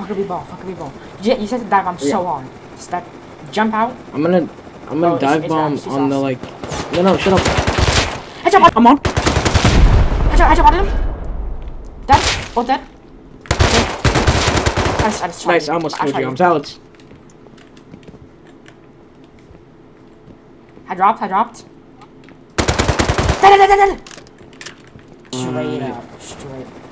fuckery ball, fuckery ball. You, you said to dive bomb so on. Just Step, jump out. I'm gonna, I'm gonna Oh, dive it's bomb it's on the like. No, no, shut up. Headshot, I'm on. headshot, headshot, bottom. Dead, both dead. I just, I just tried Nice, I almost killed you. I'm out. I dropped, I dropped. Dead, dead, dead, dead. Straight up.